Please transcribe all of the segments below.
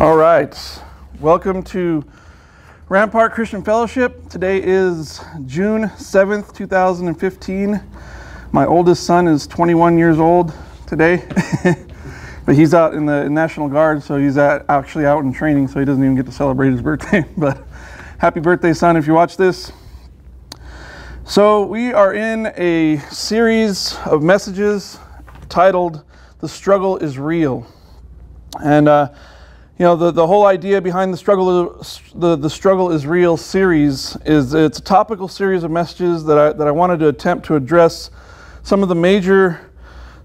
All right. Welcome to Rampart Christian Fellowship. Today is June 7th, 2015. My oldest son is 21 years old today, but he's out in the National Guard, so he's at, actually out in training, so he doesn't even get to celebrate his birthday. but happy birthday, son, if you watch this. So, we are in a series of messages titled The Struggle is Real. And, uh, you know, the, the whole idea behind the struggle, the, the struggle is real series is it's a topical series of messages that I, that I wanted to attempt to address some of the major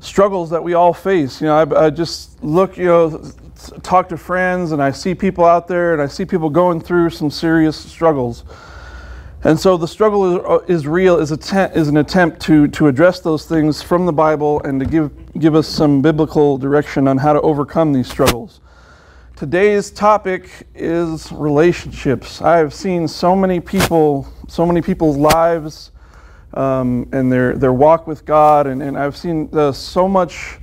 struggles that we all face. You know, I, I just look, you know, talk to friends and I see people out there and I see people going through some serious struggles. And so the struggle is, is real is, a is an attempt to, to address those things from the Bible and to give, give us some biblical direction on how to overcome these struggles. Today's topic is relationships. I have seen so many people, so many people's lives um, and their, their walk with God, and, and I've seen uh, so much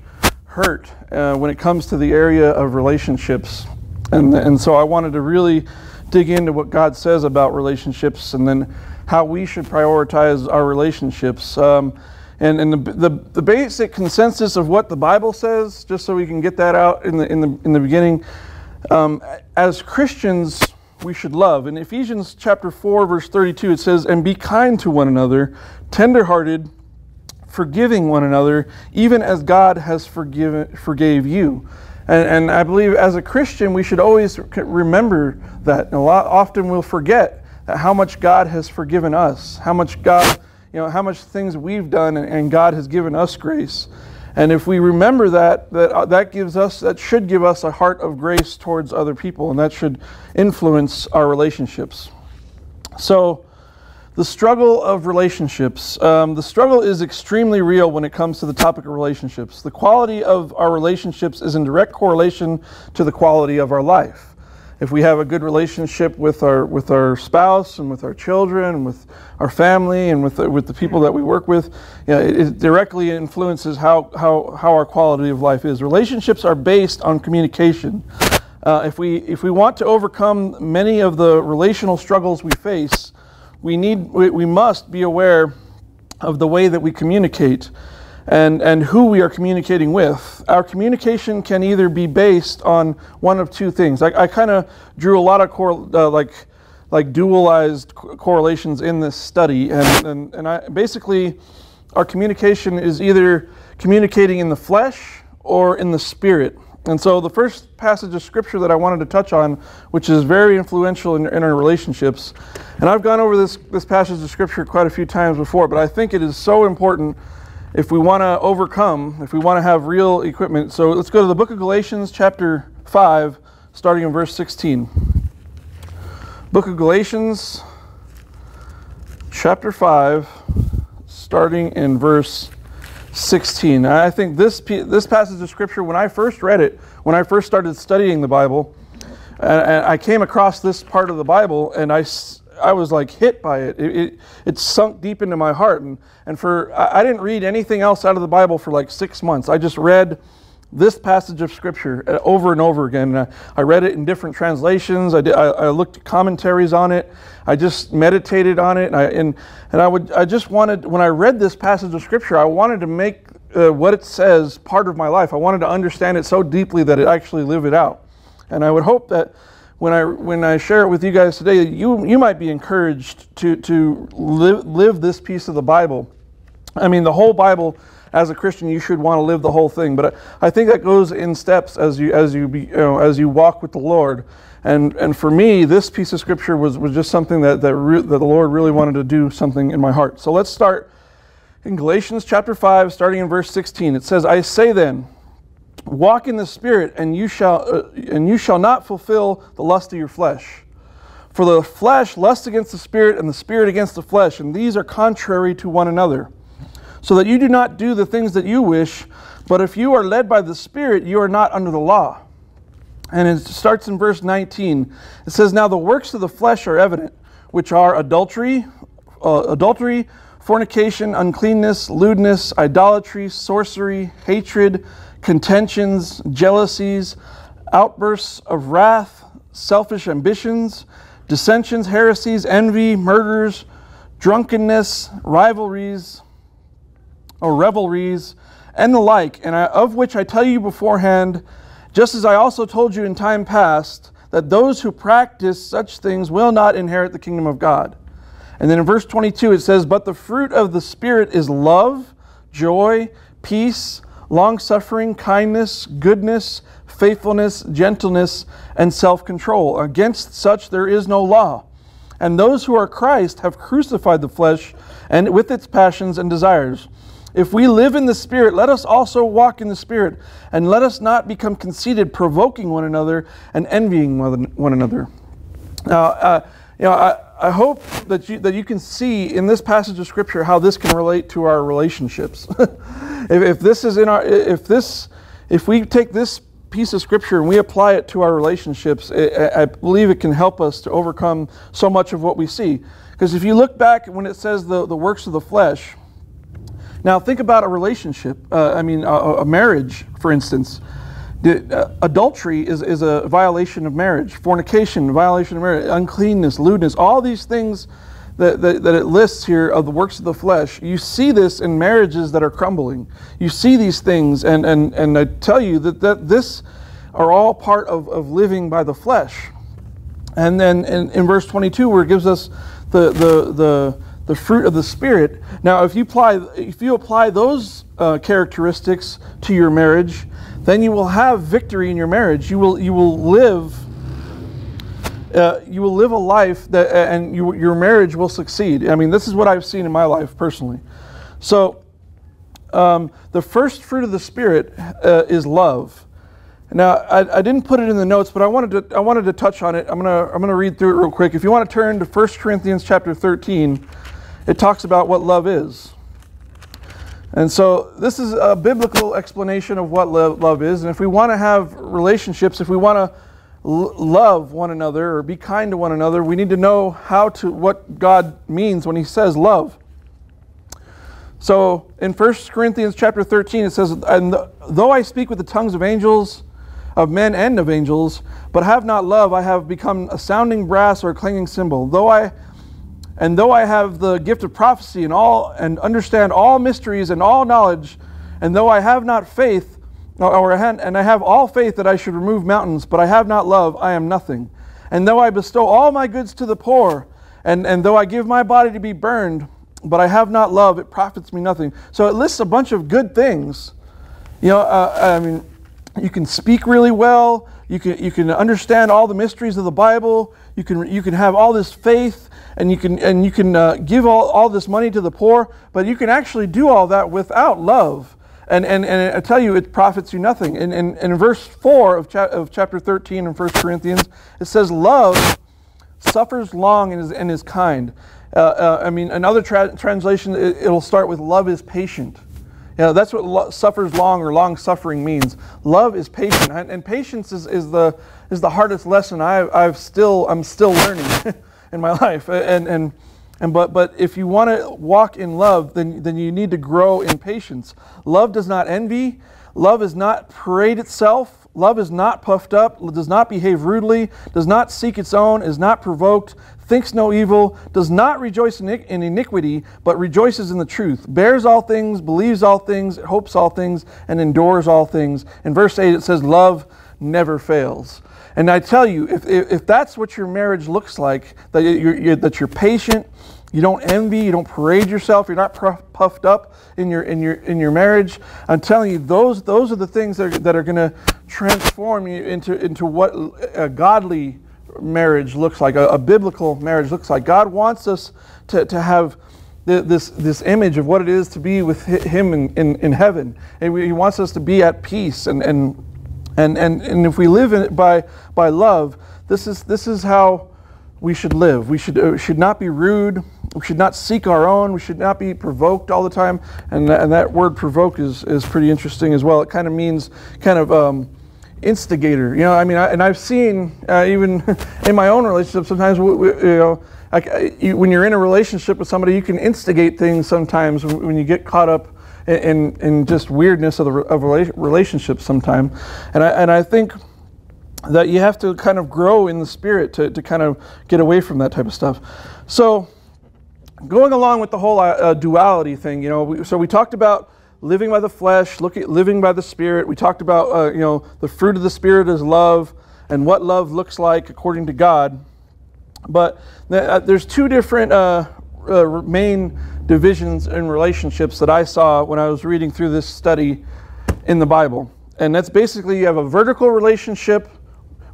hurt uh, when it comes to the area of relationships. And, and so I wanted to really dig into what God says about relationships and then how we should prioritize our relationships. Um, and, and the, the, the, basic consensus of what the Bible says, just so we can get that out in the, in the, in the beginning, um, as Christians, we should love. In Ephesians chapter 4, verse 32, it says, And be kind to one another, tenderhearted, forgiving one another, even as God has forgiven, forgave you. And, and I believe as a Christian, we should always remember that. a lot often we'll forget how much God has forgiven us, how much God, you know, how much things we've done, and, and God has given us grace. And if we remember that, that uh, that gives us, that should give us a heart of grace towards other people, and that should influence our relationships. So, the struggle of relationships. Um, the struggle is extremely real when it comes to the topic of relationships. The quality of our relationships is in direct correlation to the quality of our life. If we have a good relationship with our with our spouse and with our children and with our family and with the, with the people that we work with, you know, it, it directly influences how, how, how our quality of life is. Relationships are based on communication. Uh, if, we, if we want to overcome many of the relational struggles we face, we, need, we, we must be aware of the way that we communicate and, and who we are communicating with. Our communication can either be based on one of two things. I, I kind of drew a lot of cor- uh, like like dualized co- correlations in this study, and, and, and I, basically our communication is either communicating in the flesh or in the spirit. And so the first passage of scripture that I wanted to touch on, which is very influential in, in, our relationships, and I've gone over this, this passage of scripture quite a few times before, but I think it is so important if we want to overcome, if we want to have real equipment. So let's go to the book of Galatians, chapter 5, starting in verse 16. Book of Galatians, chapter 5, starting in verse 16. I think this, this passage of Scripture, when I first read it, when I first started studying the Bible, and I came across this part of the Bible, and I, I was like hit by it. It, it. it, sunk deep into my heart. And, and for I, I didn't read anything else out of the Bible for like six months. I just read this passage of Scripture uh, over and over again. I, I, read it in different translations. I, did, I, I, looked at commentaries on it. I just meditated on it. And I, and, and I, would, I just wanted, when I read this passage of Scripture, I wanted to make uh, what it says part of my life. I wanted to understand it so deeply that it actually live it out. And I would hope that when I, when I share it with you guys today, you, you might be encouraged to, to live, live this piece of the Bible. I mean, the whole Bible as a Christian, you should want to live the whole thing. But I think that goes in steps as you as you, be, you know, as you walk with the Lord. And and for me, this piece of scripture was was just something that that, re- that the Lord really wanted to do something in my heart. So let's start in Galatians chapter five, starting in verse sixteen. It says, "I say then." Walk in the Spirit, and you shall uh, and you shall not fulfill the lust of your flesh. For the flesh lusts against the Spirit, and the Spirit against the flesh, and these are contrary to one another so that you do not do the things that you wish, but if you are led by the Spirit, you are not under the law. And it starts in verse 19. It says, Now the works of the flesh are evident, which are adultery, uh, adultery, fornication, uncleanness, lewdness, idolatry, sorcery, hatred, contentions, jealousies, outbursts of wrath, selfish ambitions, dissensions, heresies, envy, murders, drunkenness, rivalries, or revelries, and the like, and I, of which I tell you beforehand, just as I also told you in time past, that those who practice such things will not inherit the kingdom of God. And then in verse 22 it says, But the fruit of the Spirit is love, joy, peace, long suffering, kindness, goodness, faithfulness, gentleness, and self control. Against such there is no law. And those who are Christ have crucified the flesh and with its passions and desires. If we live in the Spirit, let us also walk in the Spirit, and let us not become conceited, provoking one another and envying one another. Now, uh, you know, I, I hope that you, that you can see in this passage of Scripture how this can relate to our relationships. if, if this is in our, if this, if we take this piece of Scripture and we apply it to our relationships, it, I believe it can help us to overcome so much of what we see. Because if you look back when it says the, the works of the flesh, now think about a relationship, uh, I mean, a, a, marriage, for instance. Uh, adultery is, is a violation of marriage, fornication, violation of marriage, uncleanness, lewdness, all these things that, that, that, it lists here of the works of the flesh. You see this in marriages that are crumbling. You see these things, and, and, and I tell you that, that this are all part of, of living by the flesh. And then in, in verse 22, where it gives us the, the, the, the fruit of the Spirit. Now, if you apply, if you apply those uh, characteristics to your marriage, then you will have victory in your marriage. You will, you will live. Uh, you will live a life that, and you, your marriage will succeed. I mean, this is what I've seen in my life personally. So, um, the first fruit of the Spirit uh, is love. Now, I, I, didn't put it in the notes, but I wanted to I wanted to touch on it. I'm gonna I'm gonna read through it real quick. If you want to turn to 1 Corinthians chapter 13, it talks about what love is. And so this is a biblical explanation of what love is. And if we want to have relationships, if we want to love one another or be kind to one another, we need to know how to what God means when he says love. So in 1 Corinthians chapter 13 it says and though I speak with the tongues of angels of men and of angels but have not love I have become a sounding brass or a clanging cymbal. Though I and though I have the gift of prophecy and all and understand all mysteries and all knowledge, and though I have not faith, or, and I have all faith that I should remove mountains, but I have not love, I am nothing. And though I bestow all my goods to the poor, and, and though I give my body to be burned, but I have not love, it profits me nothing. So it lists a bunch of good things. You know, uh, I mean, you can speak really well. You can, you can understand all the mysteries of the Bible. You can, you can have all this faith and you can, and you can uh, give all, all this money to the poor, but you can actually do all that without love. And, and, and I tell you, it profits you nothing. In, in, in verse 4 of, cha- of chapter 13 in 1 Corinthians, it says, Love suffers long and is, and is kind. Uh, uh, I mean, another tra- translation, it, will start with, Love is patient. You know, that's what lo- suffers long or long suffering means. Love is patient, and, patience is, is, the, is the hardest lesson I, I've still, I'm still learning. in my life. And, and, and but, but if you want to walk in love, then, then you need to grow in patience. Love does not envy. Love is not parade itself. Love is not puffed up, does not behave rudely, does not seek its own, is not provoked, thinks no evil, does not rejoice in iniquity, but rejoices in the truth, bears all things, believes all things, hopes all things, and endures all things. In verse 8 it says, Love never fails. And I tell you, if, if that's what your marriage looks like, that you're, you're, that you're patient, you don't envy, you don't parade yourself, you're not puffed up in your, in your, in your marriage, I'm telling you, those, those are the things that are, that are going to transform you into, into what a godly marriage looks like, a, a, biblical marriage looks like. God wants us to, to have this, this image of what it is to be with Him in, in, in heaven. And He wants us to be at peace and, and and, and, and if we live by, by love, this is, this is how we should live. We should, uh, should not be rude. We should not seek our own. We should not be provoked all the time. And, and that word provoke is, is pretty interesting as well. It kind of means kind of um, instigator. You know, I mean, I, and I've seen uh, even in my own relationship sometimes, we, we, you know, like, you, when you're in a relationship with somebody, you can instigate things sometimes when, you get caught up in, in just weirdness of the of relationships sometime. And I, and I think that you have to kind of grow in the spirit to, to kind of get away from that type of stuff. So, going along with the whole uh, uh, duality thing, you know, we, so we talked about living by the flesh, living by the spirit. We talked about, uh, you know, the fruit of the spirit is love and what love looks like according to God. But uh, there's two different uh, uh, main divisions in relationships that I saw when I was reading through this study in the Bible. And that's basically you have a vertical relationship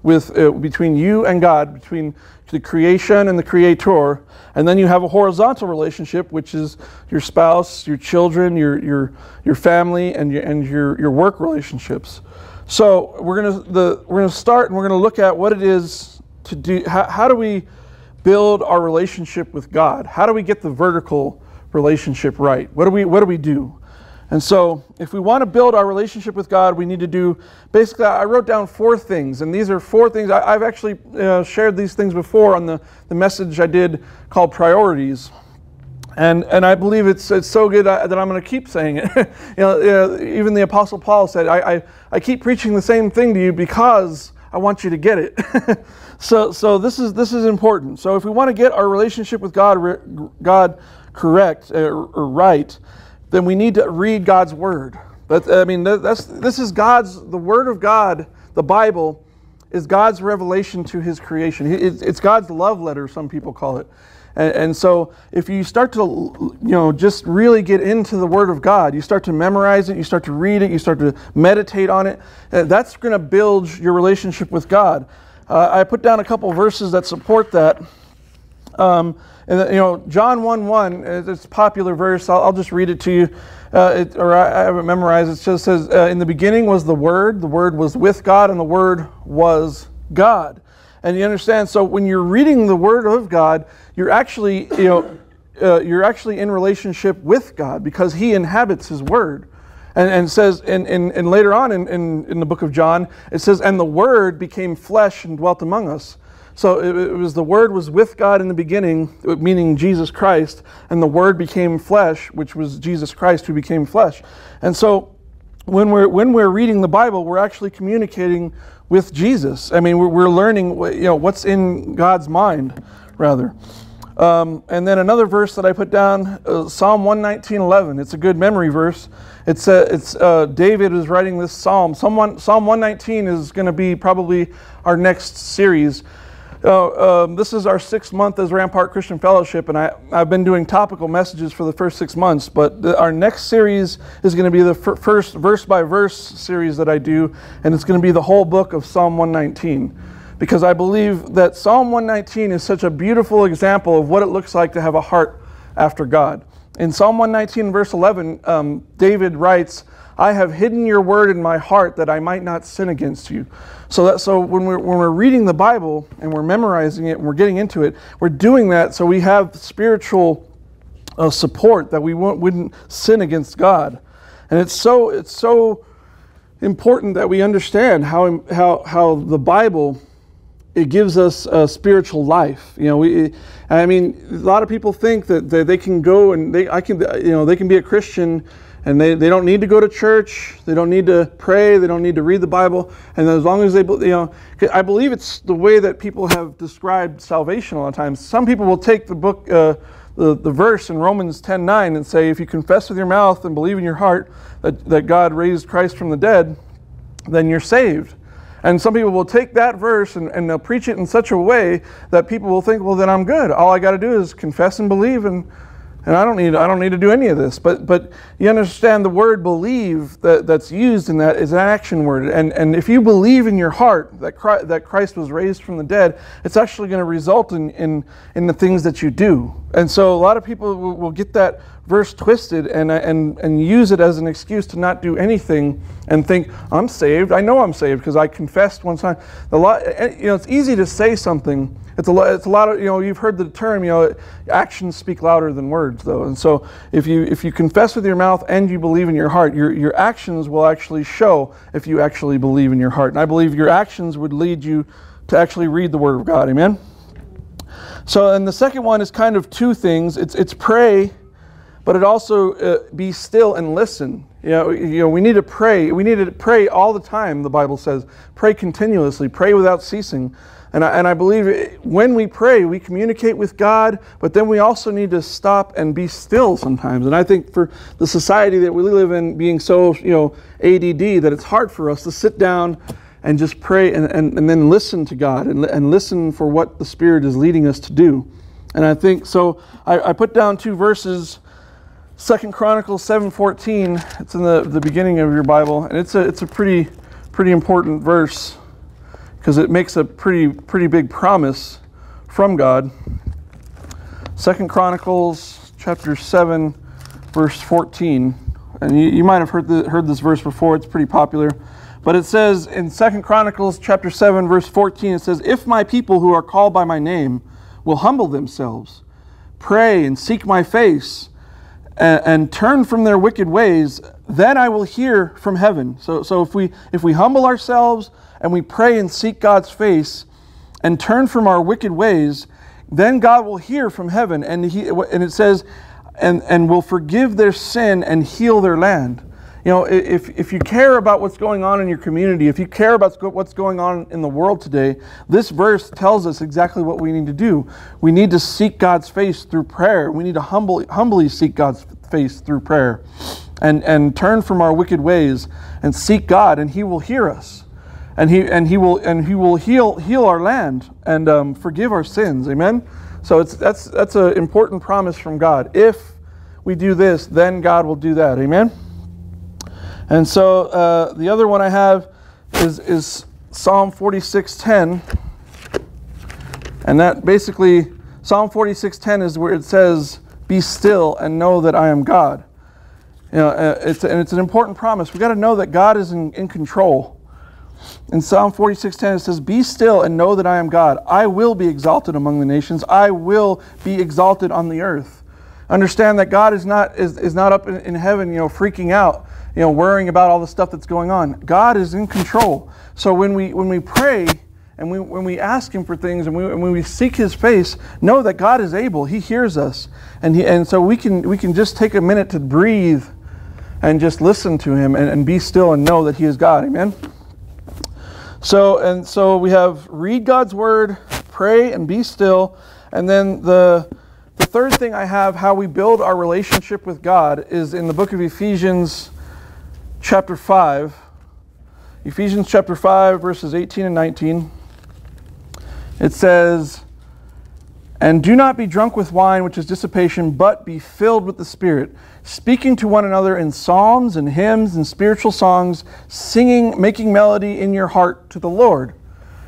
with uh, between you and God, between the creation and the creator, and then you have a horizontal relationship, which is your spouse, your children, your your your family, and your and your your work relationships. So we're gonna the we're gonna start and we're gonna look at what it is to do. How, how do we build our relationship with God? How do we get the vertical relationship right? What do we what do we do? And so, if we want to build our relationship with God, we need to do basically, I wrote down four things, and these are four things. I, have actually uh, shared these things before on the, the message I did called Priorities. And, and I believe it's, it's so good that I'm going to keep saying it. you know, uh, even the Apostle Paul said, I, I, I keep preaching the same thing to you because I want you to get it. so so this, is, this is important. So, if we want to get our relationship with God, God correct uh, or right, then we need to read God's word. But I mean, that's this is God's the word of God. The Bible is God's revelation to His creation. It's God's love letter. Some people call it. And, so, if you start to, you know, just really get into the Word of God, you start to memorize it, you start to read it, you start to meditate on it. Uh, that's going to build your relationship with God. Uh, I put down a couple verses that support that. Um, and you know, John 1 1, it's a popular verse. I'll, I'll just read it to you. Uh, it, or I, I, have it memorized. It just says, uh, In the beginning was the Word, the Word was with God, and the Word was God. And you understand, so when you're reading the Word of God, you're actually, you know, uh, you're actually in relationship with God because He inhabits His Word. And, and says, and, and, and later on in, in, in the book of John, it says, And the Word became flesh and dwelt among us. So it, was the Word was with God in the beginning, meaning Jesus Christ, and the Word became flesh, which was Jesus Christ who became flesh. And so when we're when we're reading the Bible, we're actually communicating with Jesus. I mean, we're, we're learning you know what's in God's mind, rather. Um, and then another verse that I put down, uh, Psalm 119:11. It's a good memory verse. It's it's uh, David is writing this psalm. Psalm 119 is going to be probably our next series. Uh, um, this is our sixth month as Rampart Christian Fellowship, and I, I've been doing topical messages for the first six months. But the, our next series is going to be the fir- first verse by verse series that I do, and it's going to be the whole book of Psalm 119. Because I believe that Psalm 119 is such a beautiful example of what it looks like to have a heart after God. In Psalm 119, verse 11, um, David writes, I have hidden your word in my heart that I might not sin against you. So that so when we're when we're reading the Bible and we're memorizing it and we're getting into it, we're doing that so we have spiritual uh, support that we wouldn't sin against God. And it's so it's so important that we understand how how how the Bible it gives us a spiritual life. You know, we, I mean, a lot of people think that, that they can go and they, I can, you know, they can be a Christian and they, they don't need to go to church. They don't need to pray. They don't need to read the bible. And as long as they you know i believe it's the way that people have described salvation a lot of times. Some people will take the book uh, the, the verse in romans 10 9 and say if you confess with your mouth and believe in your heart that, that god raised christ from the dead then you're saved. And some people will take that verse and, and they'll preach it in such a way that people will think well then i'm good. All i got to do is confess and believe and and I don't need I don't need to do any of this. But but you understand the word believe that, that's used in that is an action word. And and if you believe in your heart that Christ, that Christ was raised from the dead, it's actually going to result in, in in the things that you do. And so a lot of people will, will get that verse twisted and, and, and use it as an excuse to not do anything and think, I'm saved. I know I'm saved because I confessed one time. The lot, eh, you know, it's easy to say something. It's a, lot, it's a lot of, you know, you've heard the term, you know, actions speak louder than words, though. And so if you, if you confess with your mouth and you believe in your heart, your, your actions will actually show if you actually believe in your heart. And I believe your actions would lead you to actually read the Word of God. Amen? So, and the second one is kind of two things it's, it's pray but it also uh, be still and listen. You know, you know, we need to pray. We need to pray all the time, the Bible says. Pray continuously, pray without ceasing. And I, and I believe when we pray, we communicate with God, but then we also need to stop and be still sometimes. And I think for the society that we live in, being so, you know, ADD, that it's hard for us to sit down and just pray and, and, and then listen to God and, and listen for what the Spirit is leading us to do. And I think, so I, I put down two verses. Second Chronicles 7:14. It's in the, the beginning of your Bible, and it's a it's a pretty pretty important verse because it makes a pretty pretty big promise from God. Second Chronicles chapter 7 verse 14. And you, you might have heard, the, heard this verse before, it's pretty popular. But it says in Second Chronicles chapter 7 verse 14 it says if my people who are called by my name will humble themselves, pray and seek my face and, and turn from their wicked ways, then I will hear from heaven. So so if we if we humble ourselves and we pray and seek God's face and turn from our wicked ways, then God will hear from heaven. And, he, and it says, and, and will forgive their sin and heal their land. You know, if, if you care about what's going on in your community, if you care about what's going on in the world today, this verse tells us exactly what we need to do. We need to seek God's face through prayer. We need to humble, humbly seek God's face through prayer and, and turn from our wicked ways and seek God, and He will hear us and he and he will and he will heal heal our land and um, forgive our sins. Amen. So it's that's that's an important promise from God. If we do this, then God will do that. Amen. And so uh, the other one I have is is Psalm forty six ten, and that basically Psalm forty six ten is where it says, "Be still and know that I am God." You know, uh, it's and it's an important promise. We've got to know that God is in, in control. In Psalm 46:10 it says, "Be still and know that I am God. I will be exalted among the nations. I will be exalted on the earth." Understand that God is not is, is not up in, in heaven, you know, freaking out, you know, worrying about all the stuff that's going on. God is in control. So when we when we pray and we, when we ask Him for things and, we, and when we seek His face, know that God is able. He hears us, and he, and so we can we can just take a minute to breathe, and just listen to Him and, and be still and know that He is God. Amen. So, and so we have read God's word, pray and be still. And then the, the third thing I have, how we build our relationship with God, is in the book of Ephesians, chapter 5. Ephesians chapter 5, verses 18 and 19. It says, And do not be drunk with wine, which is dissipation, but be filled with the Spirit speaking to one another in psalms and hymns and spiritual songs, singing, making melody in your heart to the Lord.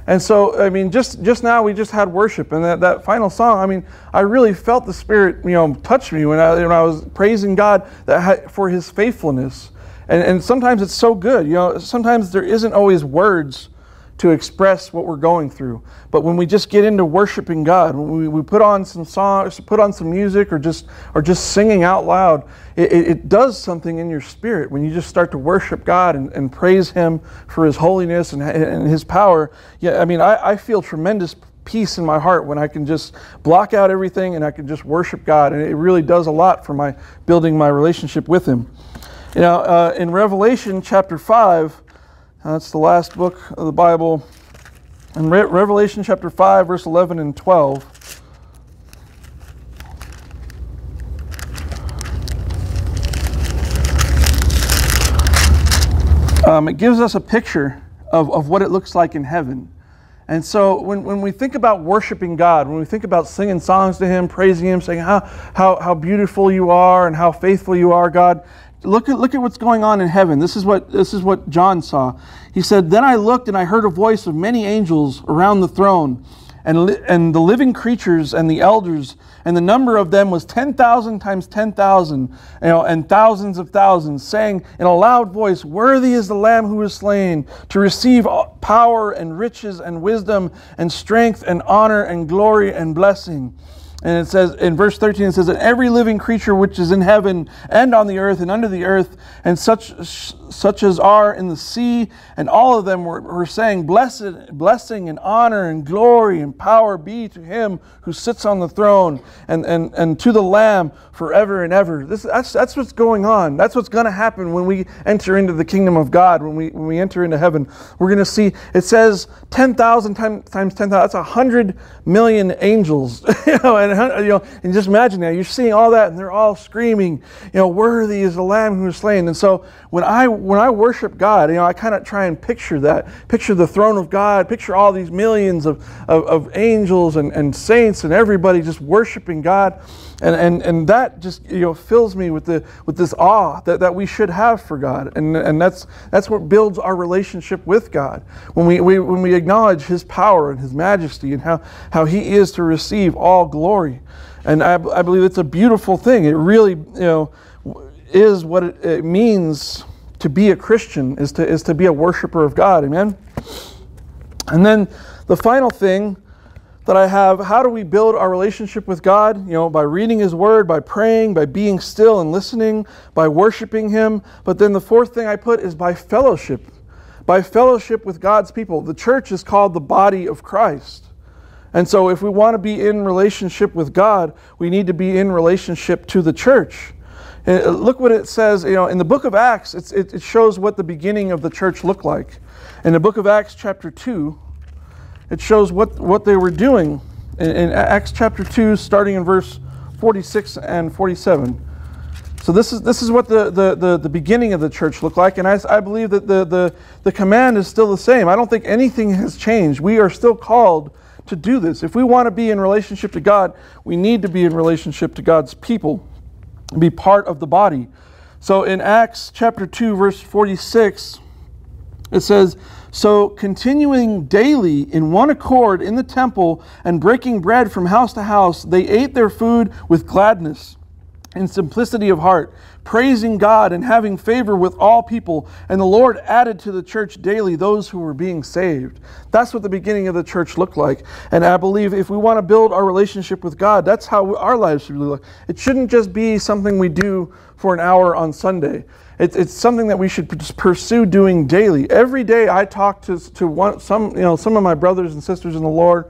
And so, I mean, just just now we just had worship, and that, that final song. I mean, I really felt the Spirit, you know, touch me when I when I was praising God that for His faithfulness. And and sometimes it's so good, you know. Sometimes there isn't always words to express what we're going through. But when we just get into worshiping God, when we, we put on some songs, put on some music, or just or just singing out loud, it, it does something in your spirit. When you just start to worship God and, and praise Him for His holiness and, and His power, yeah, I mean, I, I feel tremendous peace in my heart when I can just block out everything and I can just worship God. And it really does a lot for my building my relationship with Him. You know, uh, in Revelation chapter 5, that's the last book of the Bible. In Re- Revelation chapter 5, verse 11 and 12. Um, it gives us a picture of, of what it looks like in heaven. And so when, when we think about worshiping God, when we think about singing songs to Him, praising Him, saying how, how, how beautiful you are and how faithful you are, God, Look at, look at what's going on in heaven. This is, what, this is what John saw. He said, Then I looked and I heard a voice of many angels around the throne, and, li- and the living creatures and the elders, and the number of them was 10,000 times 10,000, you know, and thousands of thousands, saying in a loud voice, Worthy is the Lamb who was slain to receive power and riches and wisdom and strength and honor and glory and blessing. And it says in verse 13, it says that every living creature which is in heaven and on the earth and under the earth, and such such as are in the sea, and all of them were, were saying, Blessed, blessing and honor and glory and power be to him who sits on the throne and, and, and to the Lamb forever and ever. This, that's, that's what's going on. That's what's going to happen when we enter into the kingdom of God, when we, when we enter into heaven. We're going to see, it says 10,000 times, times 10,000, that's 100 million angels. you know, and, you know, and just imagine that. You're seeing all that, and they're all screaming, you know, worthy is the Lamb who was slain. And so when I when I worship God, you know, I kind of try and picture that, picture the throne of God, picture all these millions of, of, of angels and, and saints and everybody just worshiping God. And, and, and that just you know fills me with the with this awe that, that we should have for God. And, and that's that's what builds our relationship with God. When we, we when we acknowledge his power and his majesty and how, how he is to receive all glory. And I, I believe it's a beautiful thing. It really, you know, is what it, it means to be a Christian, is to, is to be a worshiper of God. Amen? And then the final thing that I have how do we build our relationship with God? You know, by reading His Word, by praying, by being still and listening, by worshiping Him. But then the fourth thing I put is by fellowship. By fellowship with God's people. The church is called the body of Christ. And so, if we want to be in relationship with God, we need to be in relationship to the church. Uh, look what it says, you know, in the book of Acts, it, it shows what the beginning of the church looked like. In the book of Acts, chapter 2, it shows what, what they were doing. In, in Acts chapter 2, starting in verse 46 and 47. So this is this is what the, the, the, the, beginning of the church looked like, and I, I believe that the, the, the command is still the same. I don't think anything has changed. We are still called to do this. If we want to be in relationship to God, we need to be in relationship to God's people be part of the body. So in Acts chapter 2, verse 46, it says, So continuing daily in one accord in the temple and breaking bread from house to house, they ate their food with gladness and simplicity of heart, praising God and having favor with all people. And the Lord added to the church daily those who were being saved. That's what the beginning of the church looked like. And I believe if we want to build our relationship with God, that's how our lives should really look. It shouldn't just be something we do for an hour on Sunday. It's, it's something that we should pursue doing daily. Every day I talk to, to one, some, you know, some of my brothers and sisters in the Lord.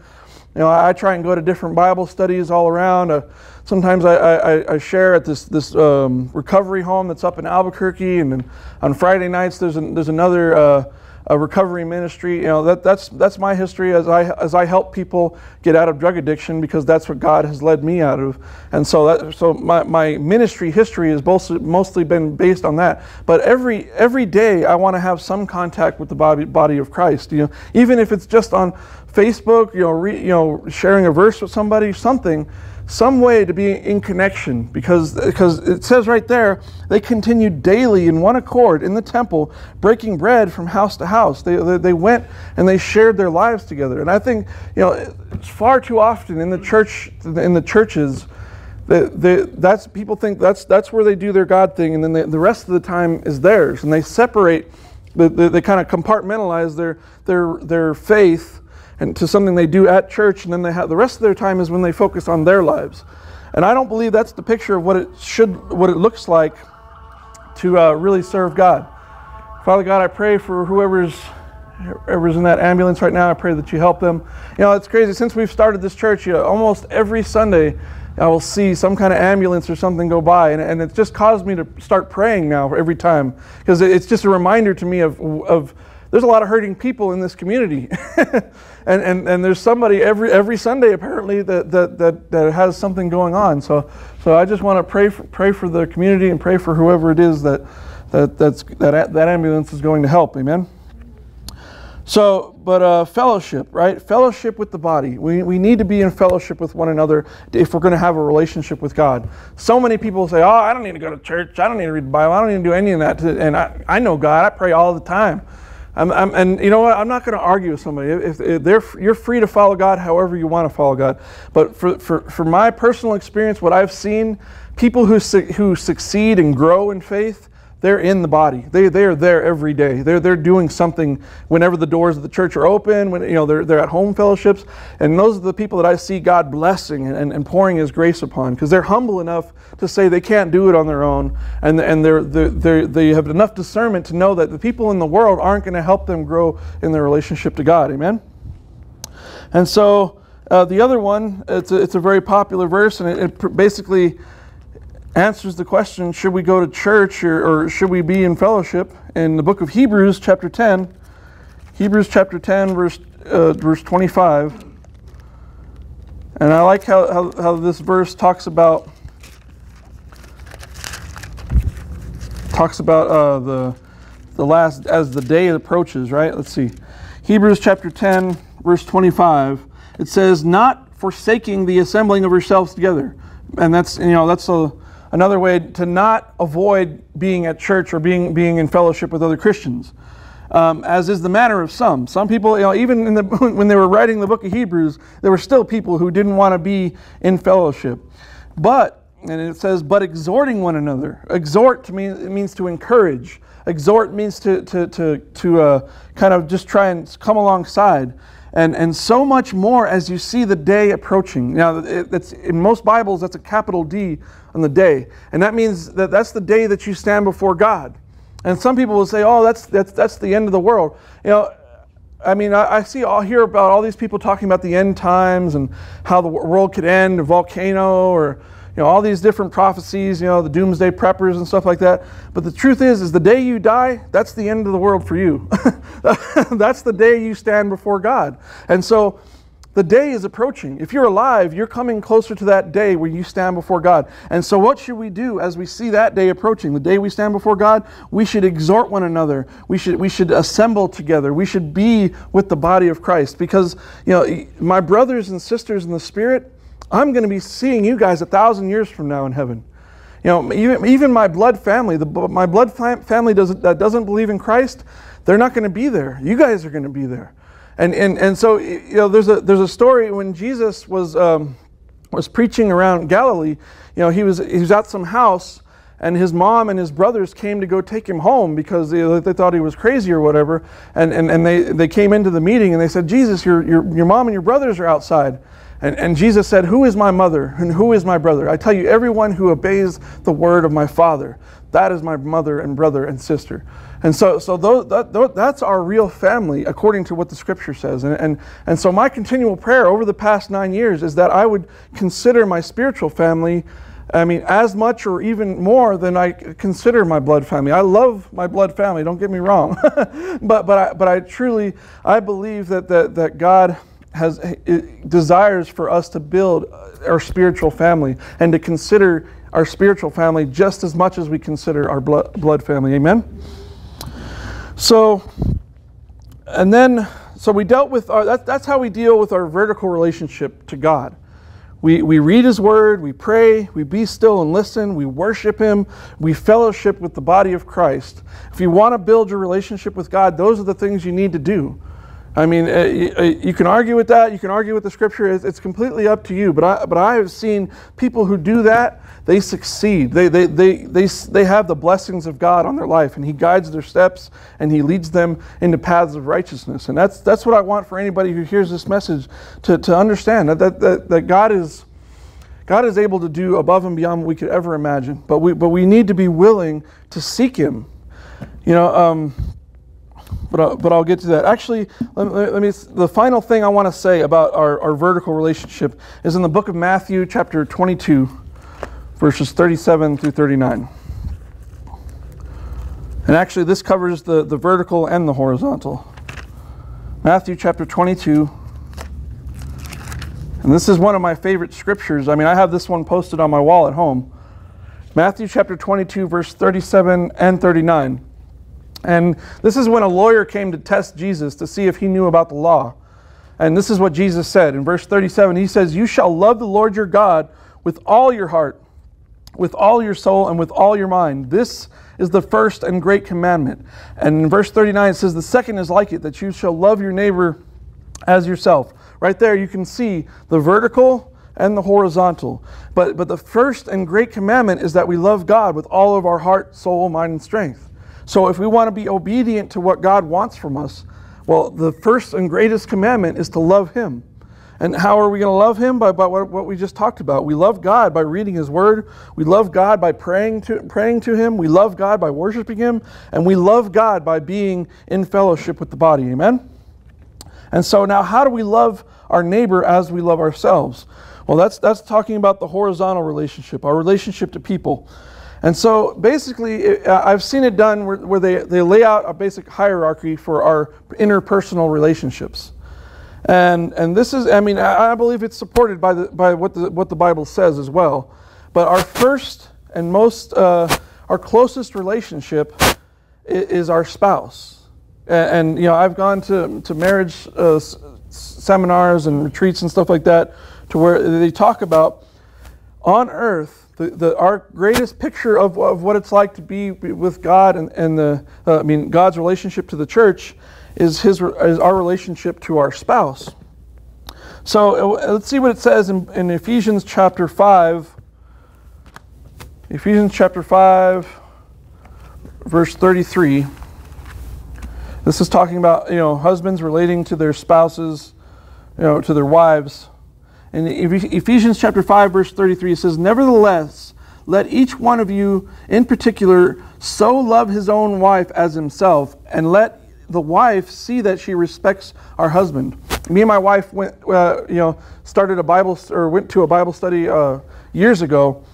You know, I, I try and go to different Bible studies all around. Uh, sometimes I, I, I, share at this, this um, recovery home that's up in Albuquerque, and on Friday nights there's, an, there's another uh, recovery ministry. You know, that, that's, that's my history as I, as I help people get out of drug addiction because that's what God has led me out of. And so, that, so my, my ministry history has both, mostly been based on that. But every, every day I want to have some contact with the body, body of Christ. You know, even if it's just on Facebook, you know, re, you know, sharing a verse with somebody, something some way to be in connection because, because it says right there they continued daily in one accord in the temple breaking bread from house to house. They, they, they, went and they shared their lives together. And i think you know it's far too often in the church in the churches that they, that's people think that's that's where they do their god thing and then they, the rest of the time is theirs. And they separate they, they, they kind of compartmentalize their their their faith and to something they do at church, and then they have the rest of their time is when they focus on their lives. And I don't believe that's the picture of what it should, what it looks like to uh, really serve God. Father God, I pray for whoever's whoever's in that ambulance right now. I pray that you help them. You know, it's crazy. Since we've started this church, you know, almost every Sunday, I will see some kind of ambulance or something go by, and, and it's just caused me to start praying now every time because it's just a reminder to me of of there's a lot of hurting people in this community. and, and, and there's somebody every, every Sunday apparently that, that, that, that has something going on. So, so I just want to pray for, pray for the community and pray for whoever it is that, that, that's, that, that ambulance is going to help. Amen. So, but uh, fellowship, right? Fellowship with the body. We, we need to be in fellowship with one another if we're going to have a relationship with God. So many people say, Oh, I don't need to go to church. I don't need to read the Bible. I don't need to do any of that. And I, I know God. I pray all the time. I'm, I'm, and you know what? I'm not going to argue with somebody. If, if they're, you're free to follow God however you want to follow God. But for, for, for my personal experience, what I've seen, people who, su- who succeed and grow in faith, they're in the body. They, they are there every day. They're, they're doing something whenever the doors of the church are open, when you know they're, they're at home fellowships. And those are the people that I see God blessing and, and pouring his grace upon because they're humble enough to say they can't do it on their own. And, and they're, they're, they have enough discernment to know that the people in the world aren't going to help them grow in their relationship to God. Amen? And so uh, the other one, it's a, it's a very popular verse, and it, it basically answers the question should we go to church or, or, should we be in fellowship? In the book of hebrews chapter 10 hebrews chapter 10 verse, uh, verse 25 and i like how, how, how this verse talks about talks about uh, the, the last as the day approaches right? Let's see. Hebrews chapter 10 verse 25 it says not forsaking the assembling of yourselves together. And that's you know that's a another way to not avoid being at church or being, being in fellowship with other Christians. Um, as is the manner of some. Some people, you know, even the, when they were writing the book of Hebrews, there were still people who didn't want to be in fellowship. But, and it says, but exhorting one another. Exhort mean, it means to encourage. Exhort means to, to, to, to uh, kind of just try and come alongside and, and so much more as you see the day approaching. Now, it, it's, in most Bibles, that's a capital D on the day. And that means that that's the day that you stand before God. And some people will say, oh, that's, that's, that's the end of the world. You know, I mean, I, I see, I'll hear about all these people talking about the end times and how the world could end, a volcano, or you know, all these different prophecies, you know, the doomsday preppers and stuff like that. But the truth is, is the day you die, that's the end of the world for you. that's the day you stand before God. And so the day is approaching. If you're alive, you're coming closer to that day where you stand before God. And so, what should we do as we see that day approaching? The day we stand before God, we should exhort one another. We should, we should assemble together. We should be with the body of Christ. Because, you know, my brothers and sisters in the Spirit, I'm going to be seeing you guys a thousand years from now in heaven. You know, even, even my blood family, the, my blood family doesn't, that doesn't believe in Christ, they're not going to be there. You guys are going to be there. And, and, and so, you know, there's a, there's a story when Jesus was, um, was preaching around Galilee, you know, he was, he was at some house and his mom and his brothers came to go take him home because they, they thought he was crazy or whatever. And, and, and they, they came into the meeting and they said, Jesus, your, your, your mom and your brothers are outside. And, and Jesus said, Who is my mother and who is my brother? I tell you, everyone who obeys the word of my Father, that is my mother and brother and sister. And so, so those, that, that's our real family according to what the scripture says. And, and, and so, my continual prayer over the past nine years is that I would consider my spiritual family. I mean, as much or even more than I consider my blood family. I love my blood family, don't get me wrong. but, but, I, but I truly, I believe that, that, that God has eh, desires for us to build uh, our spiritual family and to consider our spiritual family just as much as we consider our blood, blood family. Amen. So, and then, so we dealt with our, that, that's how we deal with our vertical relationship to God. We, we read His Word, we pray, we be still and listen, we worship Him, we fellowship with the body of Christ. If you want to build your relationship with God, those are the things you need to do. I mean, uh, uh, you can argue with that. You can argue with the scripture. It's completely up to you. But I, but I have seen people who do that, they succeed. They, they, they, they, they have the blessings of God on their life, and He guides their steps and He leads them into paths of righteousness. And that's, that's what I want for anybody who hears this message to, to understand that, that, that, that God is. God is able to do above and beyond what we could ever imagine, but we, but we need to be willing to seek Him. You know, um, but, I'll, but I'll get to that. Actually, let, let me, the final thing I want to say about our, our vertical relationship is in the book of Matthew, chapter 22, verses 37 through 39. And actually, this covers the, the vertical and the horizontal. Matthew chapter 22. And this is one of my favorite scriptures. I mean, I have this one posted on my wall at home. Matthew chapter 22, verse 37 and 39. And this is when a lawyer came to test Jesus to see if he knew about the law. And this is what Jesus said in verse 37 He says, You shall love the Lord your God with all your heart, with all your soul, and with all your mind. This is the first and great commandment. And in verse 39 it says, The second is like it, that you shall love your neighbor as yourself. Right there, you can see the vertical and the horizontal. But, but the first and great commandment is that we love God with all of our heart, soul, mind, and strength. So if we want to be obedient to what God wants from us, well, the first and greatest commandment is to love Him. And how are we going to love Him? By, by what, what we just talked about. We love God by reading His Word. We love God by praying to, praying to Him. We love God by worshiping Him. And we love God by being in fellowship with the body. Amen? And so now, how do we love our neighbor as we love ourselves? Well, that's, that's talking about the horizontal relationship, our relationship to people. And so basically, I've seen it done where, where they, they lay out a basic hierarchy for our interpersonal relationships. And, and this is, I mean, I, I believe it's supported by, the, by what, the, what the Bible says as well. But our first and most, uh, our closest relationship is, is our spouse. And, and, you know, I've gone to, to marriage uh, seminars and retreats and stuff like that to where they talk about on earth the, the, our greatest picture of, of what it's like to be with God and, and the, uh, I mean, God's relationship to the church is, his, is our relationship to our spouse. So uh, let's see what it says in, in Ephesians chapter 5. Ephesians chapter 5, verse 33. This is talking about, you know, husbands relating to their spouses, you know, to their wives. In Ephesians chapter 5, verse 33, it says, Nevertheless, let each one of you in particular so love his own wife as himself, and let the wife see that she respects our husband. Me and my wife went, uh, you know, started a Bible or went to a Bible study uh, years ago,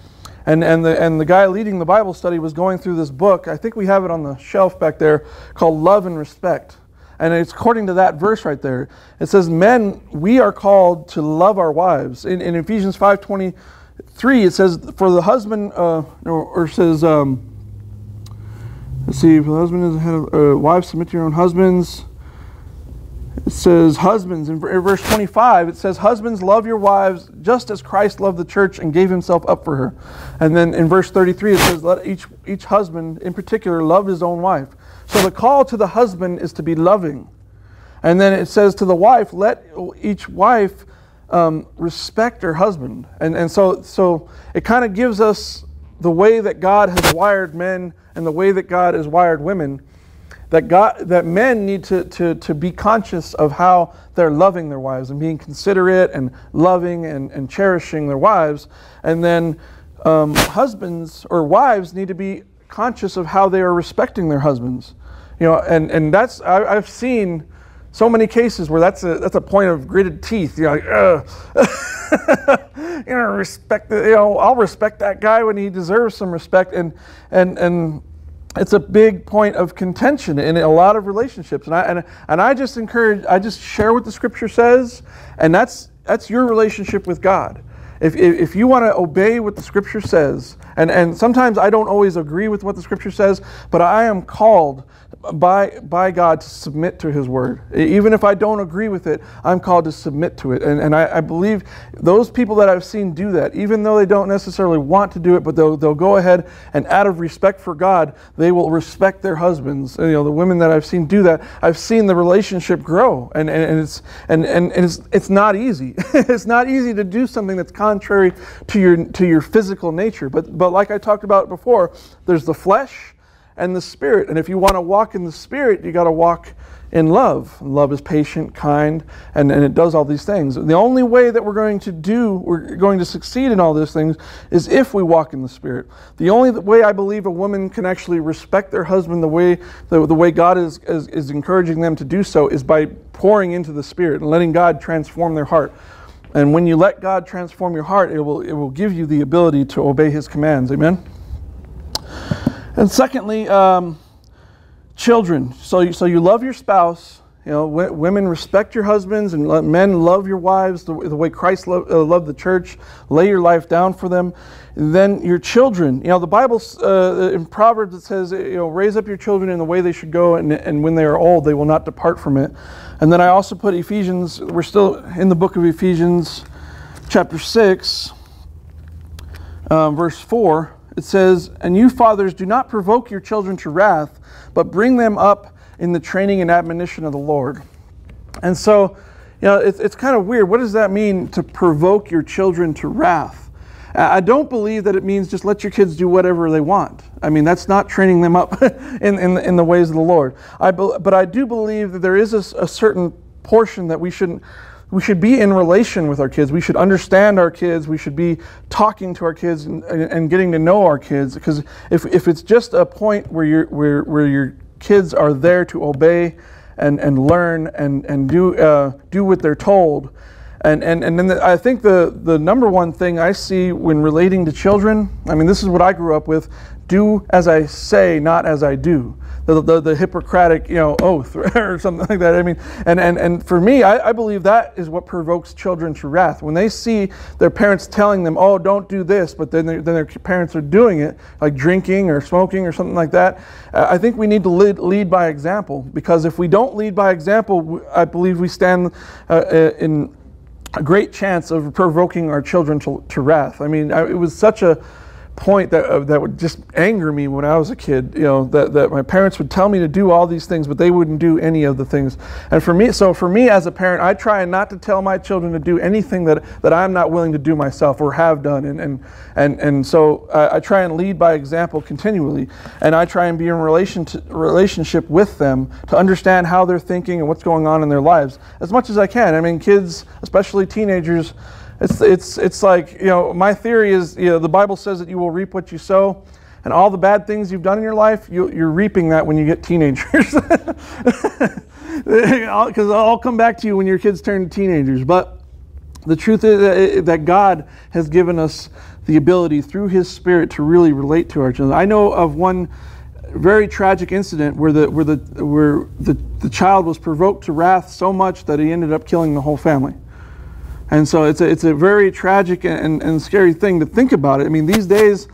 and and the and the guy leading the Bible study was going through this book. I think we have it on the shelf back there called Love and Respect. And it's according to that verse right there. It says, Men, we are called to love our wives. In, in Ephesians 5.23, it says, For the husband, uh, or, or says, um, let's see, for the husband is the head of, uh, wives, submit to your own husbands. It says, Husbands, in verse 25, it says, Husbands, love your wives just as Christ loved the church and gave himself up for her. And then in verse 33, it says, Let each, each husband in particular love his own wife so the call to the husband is to be loving. And then it says to the wife, let each wife um, respect her husband. And, and so, so it kind of gives us the way that God has wired men and the way that God has wired women. That, God, that men need to, to, to be conscious of how they're loving their wives and being considerate and loving and, and cherishing their wives. And then um, husbands or wives need to be conscious of how they are respecting their husbands. You know, and, and that's, I, have seen so many cases where that's a, that's a point of gritted teeth. You're like, you know, respect, the, you know, I'll respect that guy when he deserves some respect. And, and, and it's a big point of contention in a lot of relationships. And I, and, and I just encourage, I just share what the scripture says, and that's, that's your relationship with God. If, if, if you want to obey what the scripture says, and, and sometimes I don't always agree with what the scripture says, but I am called by, by God to submit to His word. Even if I don't agree with it, I'm called to submit to it. And, and I, I believe those people that I've seen do that, even though they don't necessarily want to do it, but they'll, they'll go ahead and out of respect for God, they will respect their husbands. And, you know, the women that I've seen do that, I've seen the relationship grow. And, and, and it's, and, and, and it's, it's not easy. it's not easy to do something that's contrary to your, to your physical nature. But, but like I talked about before, there's the flesh and the Spirit. And if you want to walk in the Spirit, you got to walk in love. love is patient, kind, and, and it does all these things. The only way that we're going to do, we're going to succeed in all these things, is if we walk in the Spirit. The only way I believe a woman can actually respect their husband the way, the, the way God is, is, is encouraging them to do so is by pouring into the Spirit and letting God transform their heart. And when you let God transform your heart, it will, it will give you the ability to obey His commands. Amen? And secondly, um, children. So you, so you love your spouse. You know, women respect your husbands, and men love your wives the, the way Christ lo- uh, loved the church. Lay your life down for them. And then your children. You know, the Bible uh, in Proverbs it says, you know, raise up your children in the way they should go, and, and when they are old, they will not depart from it. And then I also put Ephesians. We're still in the book of Ephesians, chapter six, um, verse four it says, And you fathers, do not provoke your children to wrath, but bring them up in the training and admonition of the Lord. And so, You know, it's, it's kind of weird. What does that mean to provoke your children to wrath? I don't believe that it means just let your kids do whatever they want. I mean, that's not training them up in, in, in the ways of the Lord. I be, but I do believe that there is a, a certain portion that we shouldn't we should be in relation with our kids. We should understand our kids. We should be talking to our kids and, and getting to know our kids. Because if, if it's just a point where, you where, where your kids are there to obey and, and learn and, and do, uh, do what they're told, and, and, and then the, I think the, the number one thing I see when relating to children, I mean, this is what I grew up with do as I say, not as I do the, the, the Hippocratic, you know, oath or something like that. I mean, and, and, and for me, I, I believe that is what provokes children to wrath. When they see their parents telling them, oh, don't do this, but then, then their parents are doing it, like drinking or smoking or something like that, uh, I think we need to lead, lead by example. Because if we don't lead by example, I believe we stand uh, uh in a great chance of provoking our children to, to wrath. I mean, I, it was such a point that uh, that would just anger me when I was a kid. You know that, that my parents would tell me to do all these things, but they wouldn't do any of the things. And for me, so for me as a parent, I try not to tell my children to do anything that that I'm not willing to do myself or have done. And and and and so I, I try and lead by example continually, and I try and be in relation to, relationship with them to understand how they're thinking and what's going on in their lives as much as I can. I mean, kids, especially teenagers it's, it's, it's like, you know, my theory is, you know, the Bible says that you will reap what you sow. And all the bad things you've done in your life, you, are reaping that when you get teenagers. Because all come back to you when your kids turn to teenagers. But the truth is eh, that God has given us the ability through His Spirit to really relate to our children. I know of one very tragic incident where the where the where the, the child was provoked to wrath so much that he ended up killing the whole family. And so it's a, it's a very tragic and, and scary thing to think about it. I mean, these days,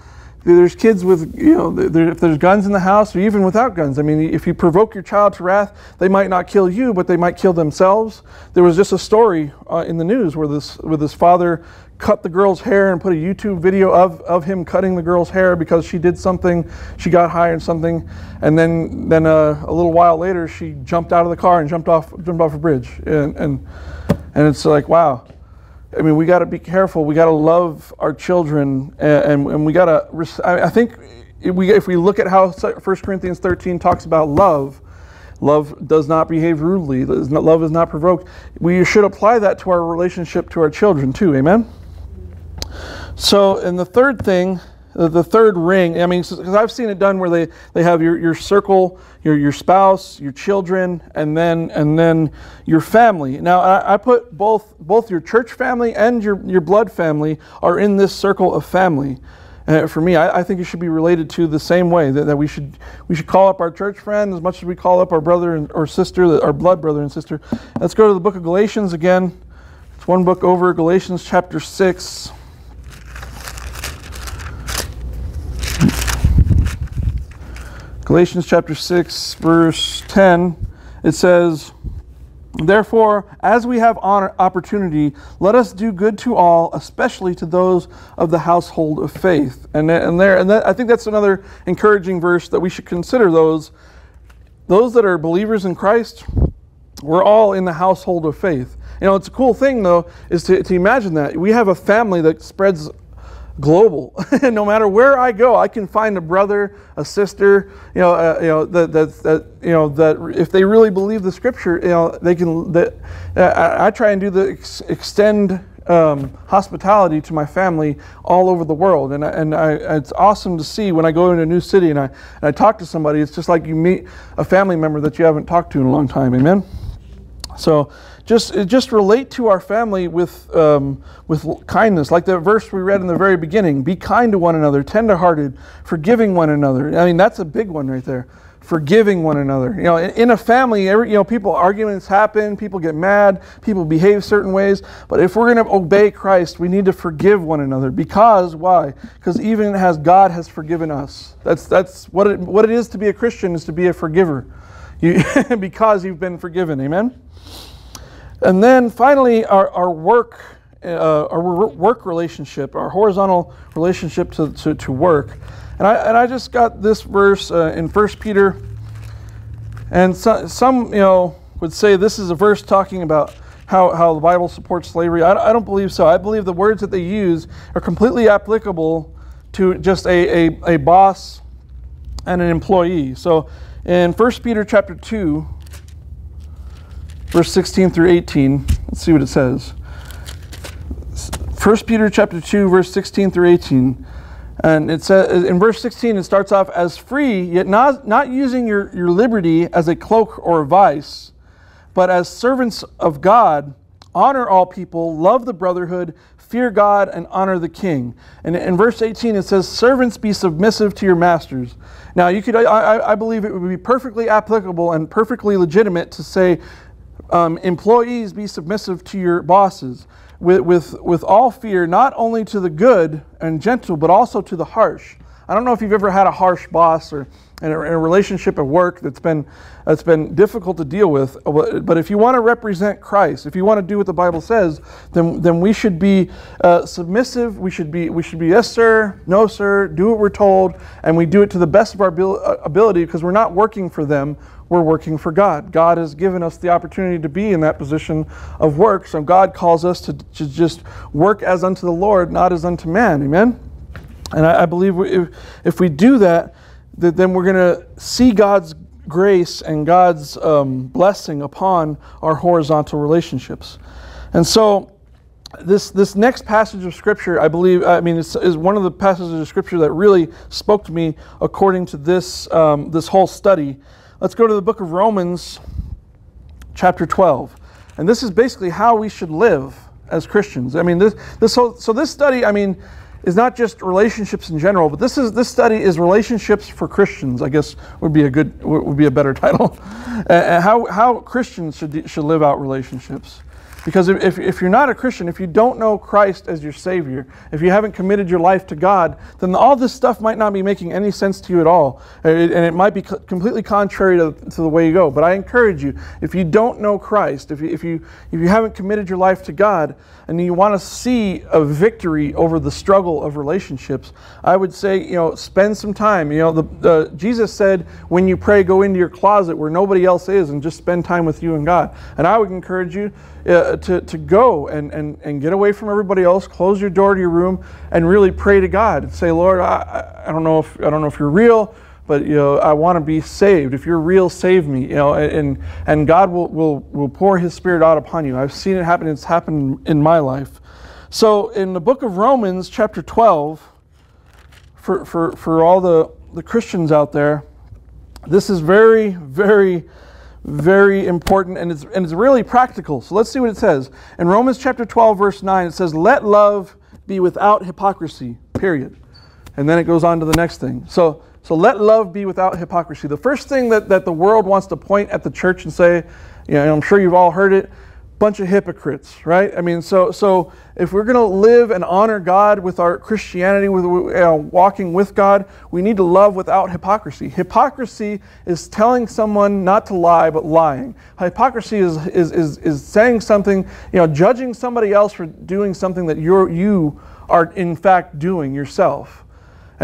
there's kids with, you know, there, if there's guns in the house or even without guns. I mean, if you provoke your child to wrath, they might not kill you, but they might kill themselves. There was just a story uh, in the news where this, where this father cut the girl's hair and put a YouTube video of, of him cutting the girl's hair because she did something, she got high on something, and then, then uh, a little while later, she jumped out of the car and jumped off, jumped off a bridge. And, and, and it's like, wow I mean, we got to be careful. We got to love our children, and, and, we got to. I think if we, if we look at how 1 Corinthians 13 talks about love, love does not behave rudely. Love is not provoked. We should apply that to our relationship to our children too. Amen. So, and the third thing the third ring, I mean, because I've seen it done where they, they have your, your circle, your, your spouse, your children, and then and then your family. Now I, I put both both your church family and your, your blood family are in this circle of family. Uh, for me, I, I, think it should be related to the same way that, that we should we should call up our church friend as much as we call up our brother and, or sister, our blood brother and sister. Let's go to the book of Galatians again. It's one book over, Galatians chapter six. Galatians chapter 6, verse 10, it says, Therefore, as we have honor, opportunity, let us do good to all, especially to those of the household of faith. And, and there, and that, I think that's another encouraging verse that we should consider those, those that are believers in Christ. We're all in the household of faith. You know, it's a cool thing though, is to, to imagine that we have a family that spreads global. no matter where I go, I can find a brother, a sister, you know, uh, you know that, that, that you know that if they really believe the scripture, you know, they can. That uh, I, I, try and do the ex- extend um, hospitality to my family all over the world, and I, and I, it's awesome to see when I go into a new city and I and I talk to somebody. It's just like you meet a family member that you haven't talked to in a long time. Amen. So just just relate to our family with um, with kindness, like the verse we read in the very beginning. Be kind to one another, tenderhearted, forgiving one another. I mean, that's a big one right there. Forgiving one another. You know, in a family, every, you know, people arguments happen, people get mad, people behave certain ways. But if we're going to obey Christ, we need to forgive one another. Because why? Because even as God has forgiven us, that's that's what it, what it is to be a Christian is to be a forgiver. You, because you've been forgiven. Amen. And then finally, our, our work, uh, our work relationship, our horizontal relationship to, to, to, work. And I, and I just got this verse uh, in 1 Peter. And so, some, you know, would say this is a verse talking about, how, how the Bible supports slavery. I, I don't believe so. I believe the words that they use are completely applicable to just a, a, a boss and an employee. So in 1 Peter chapter 2, verse 16 through 18, let's see what it says. 1 Peter chapter 2, verse 16 through 18. And it says in verse 16, it starts off as free, yet not, not using your, your liberty as a cloak or a vice, but as servants of God, honor all people, love the brotherhood, fear God, and honor the king. And in verse 18, it says, Servants be submissive to your masters. Now, you could, I, I believe it would be perfectly applicable and perfectly legitimate to say, um, employees be submissive to your bosses with, with, with all fear, not only to the good and gentle, but also to the harsh. I don't know if you've ever had a harsh boss or in a, in a, relationship at work that's been, that's been difficult to deal with. But if you want to represent Christ, if you want to do what the Bible says, then, then we should be uh, submissive. We should be, we should be, yes, sir, no, sir, do what we're told, and we do it to the best of our uh, ability because we're not working for them we're working for God. God has given us the opportunity to be in that position of work. So God calls us to, to just work as unto the Lord, not as unto man. Amen? And I, I believe if, if we do that, that then we're going to see God's grace and God's um, blessing upon our horizontal relationships. And so, this, this next passage of Scripture, I believe, I mean, is one of the passages of Scripture that really spoke to me according to this, um, this whole study. Let's go to the book of Romans, chapter 12. And this is basically how we should live as Christians. I mean, this, this whole, so this study, I mean, is not just relationships in general, but this is this study is relationships for Christians. I guess would be a good would be a better title. Uh, how how Christians should should live out relationships. Because if, if you're not a Christian, if you don't know Christ as your Savior, if you haven't committed your life to God, then all this stuff might not be making any sense to you at all. Uh, and it might be completely contrary to, to the way you go. But I encourage you, if you don't know Christ, if you, if you, if you haven't committed your life to God, and you want to see a victory over the struggle of relationships, I would say, you know, spend some time. You know, the, the, Jesus said, when you pray, go into your closet where nobody else is and just spend time with you and God. And I would encourage you uh, to, to go and, and, and get away from everybody else, close your door to your room, and really pray to God. And say, Lord, I, I, don't know if I don't know if you're real, but you know, I want to be saved. If you're real, save me. You know, and and God will, will, will pour his spirit out upon you. I've seen it happen, it's happened in my life. So in the book of Romans, chapter 12, for, for, for all the, the Christians out there, this is very, very very important and it's, and it's really practical. So let's see what it says. In Romans chapter 12, verse 9, it says, Let love be without hypocrisy, period. And then it goes on to the next thing. So, so let love be without hypocrisy. The first thing that, that the world wants to point at the church and say, you know, I'm sure you've all heard it, bunch of hypocrites, right? I mean, so so if we're going to live and honor God with our Christianity, with walking with God, we need to love without hypocrisy. Hypocrisy is telling someone not to lie, but lying. Hypocrisy is is is, is saying something, you know, judging somebody else for doing something that you're you are in fact doing yourself.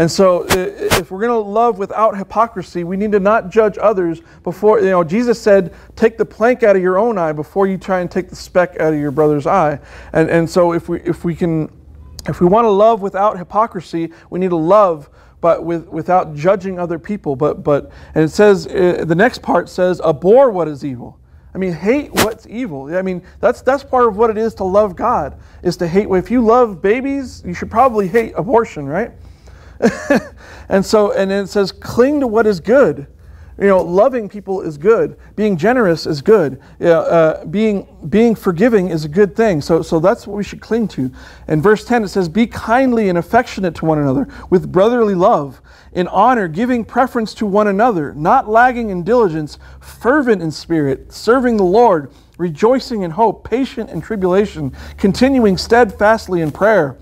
And so, if we're going to love without hypocrisy, we need to not judge others before, you know, Jesus said, take the plank out of your own eye before you try and take the speck out of your brother's eye. And, and so, if we, if we can, if we want to love without hypocrisy, we need to love but with, without judging other people. But, but, and it says, the next part says, abhor what is evil. I mean, hate what's evil. I mean, that's, that's part of what it is to love God, is to hate. If you love babies, you should probably hate abortion, right? and so, and then it says, cling to what is good. You know, loving people is good. Being generous is good. Know, uh, being being forgiving is a good thing. So, so that's what we should cling to. In verse 10, it says, Be kindly and affectionate to one another with brotherly love, in honor, giving preference to one another, not lagging in diligence, fervent in spirit, serving the Lord, rejoicing in hope, patient in tribulation, continuing steadfastly in prayer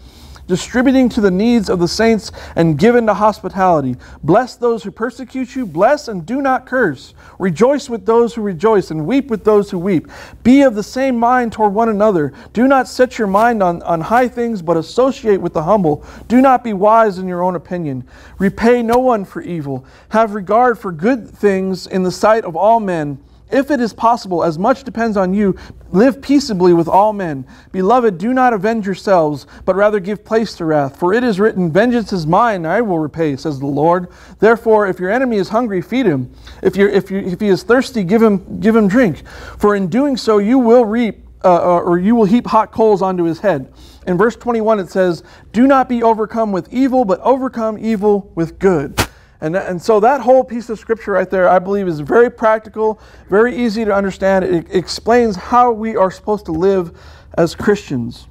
distributing to the needs of the saints, and given to hospitality. Bless those who persecute you, bless and do not curse. Rejoice with those who rejoice, and weep with those who weep. Be of the same mind toward one another. Do not set your mind on, on high things, but associate with the humble. Do not be wise in your own opinion. Repay no one for evil. Have regard for good things in the sight of all men if it is possible, as much depends on you, live peaceably with all men. Beloved, do not avenge yourselves, but rather give place to wrath. For it is written, Vengeance is mine, I will repay, says the Lord. Therefore, if your enemy is hungry, feed him. If, you're, if, you, if he is thirsty, give him, give him drink. For in doing so, you will reap, uh, uh or you will heap hot coals onto his head. In verse 21, it says, Do not be overcome with evil, but overcome evil with good. And, and so that whole piece of scripture right there, I believe, is very practical, very easy to understand. It explains how we are supposed to live as Christians.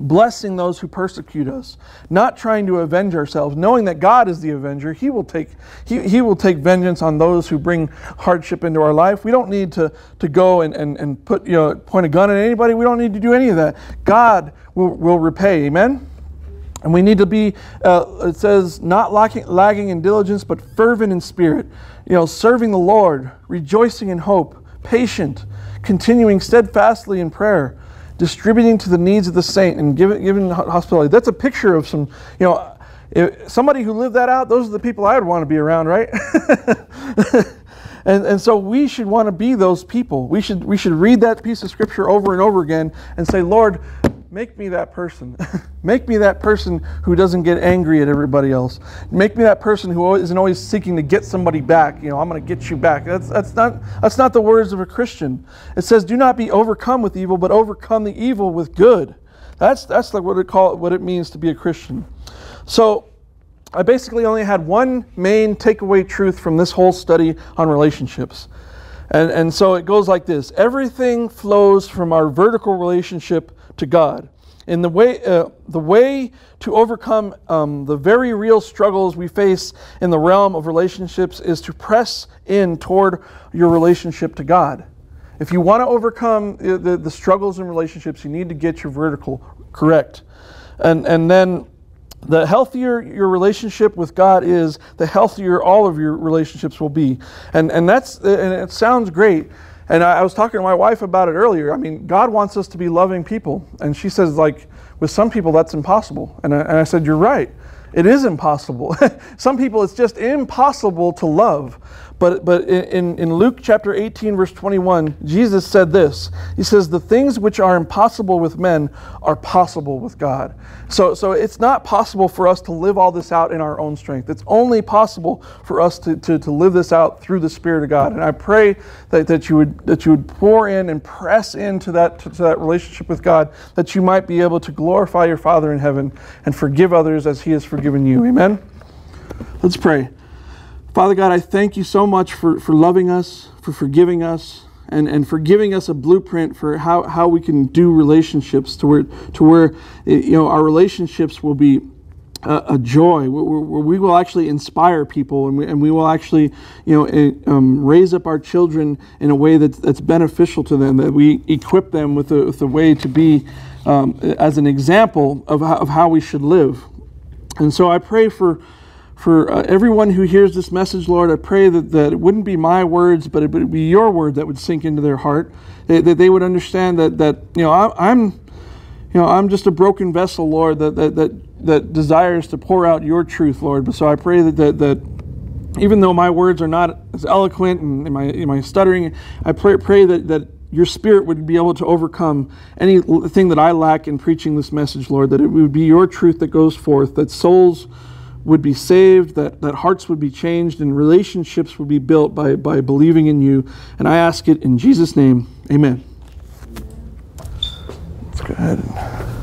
Blessing those who persecute us, not trying to avenge ourselves, knowing that God is the avenger. He will take, he, he will take vengeance on those who bring hardship into our life. We don't need to, to go and, and, and put, you know, point a gun at anybody. We don't need to do any of that. God will, will repay. Amen? And we need to be, uh, it says, not lacking, lagging in diligence, but fervent in spirit. You know, serving the Lord, rejoicing in hope, patient, continuing steadfastly in prayer, distributing to the needs of the saint, and giving, giving hospitality. That's a picture of some, you know, somebody who lived that out, those are the people I would want to be around, right? and, and so we should want to be those people. We should, we should read that piece of scripture over and over again and say, Lord, Make me that person. Make me that person who doesn't get angry at everybody else. Make me that person who isn't always seeking to get somebody back. You know, I'm going to get you back. That's, that's, not, that's not the words of a Christian. It says, do not be overcome with evil, but overcome the evil with good. That's, that's like what it, call, what it means to be a Christian. So I basically only had one main takeaway truth from this whole study on relationships. And, and so it goes like this Everything flows from our vertical relationship to God. And the way, uh, the way to overcome um, the very real struggles we face in the realm of relationships is to press in toward your relationship to God. If you want to overcome the, the, the struggles in relationships, you need to get your vertical correct. And, and then the healthier your relationship with God is, the healthier all of your relationships will be. And, and, that's, and it sounds great. And I, I was talking to my wife about it earlier. I mean, God wants us to be loving people. And she says, like, with some people, that's impossible. And I, and I said, You're right. It is impossible. some people, it's just impossible to love. But, but in, in Luke chapter 18, verse 21, Jesus said this He says, The things which are impossible with men are possible with God. So, so it's not possible for us to live all this out in our own strength. It's only possible for us to, to, to live this out through the Spirit of God. And I pray that, that, you, would, that you would pour in and press into that, to, to that relationship with God, that you might be able to glorify your Father in heaven and forgive others as He has forgiven you. Amen? Let's pray. Father God, I thank you so much for, for loving us, for forgiving us, and, and for giving us a blueprint for how, how we can do relationships to where, to where you know, our relationships will be a, a joy, where, where, we will actually inspire people and we, and we will actually you know, eh, um, raise up our children in a way that's, that's beneficial to them, that we equip them with a, with a way to be um, as an example of how, of how we should live. And so I pray for for uh, everyone who hears this message, Lord, I pray that, that it wouldn't be my words, but it would be your word that would sink into their heart, that, that they would understand that, that you know, I, am you know, I'm just a broken vessel, Lord, that, that, that, that desires to pour out your truth, Lord. But so I pray that, that, that even though my words are not as eloquent and my, my stuttering, I pray, pray that, that your spirit would be able to overcome anything that I lack in preaching this message, Lord, that it would be your truth that goes forth, that souls would be saved, that, that hearts would be changed, and relationships would be built by, by believing in you. And I ask it in Jesus' name. Amen. Let's go ahead.